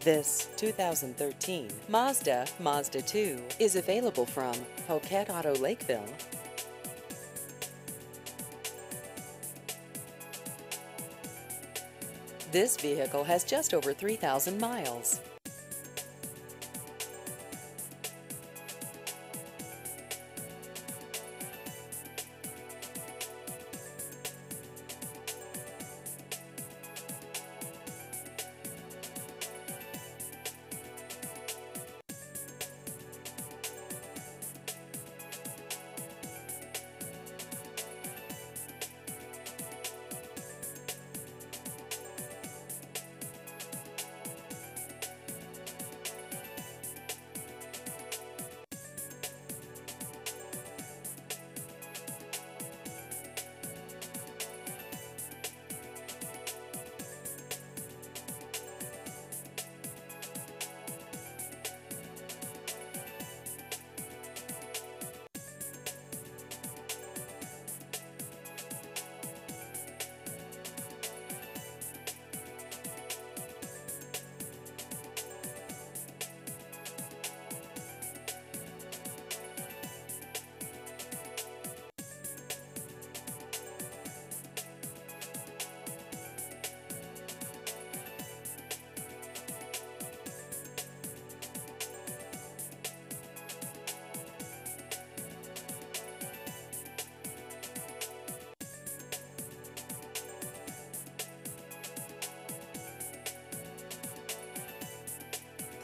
This 2013 Mazda Mazda 2 is available from Poquet Auto Lakeville. This vehicle has just over 3,000 miles.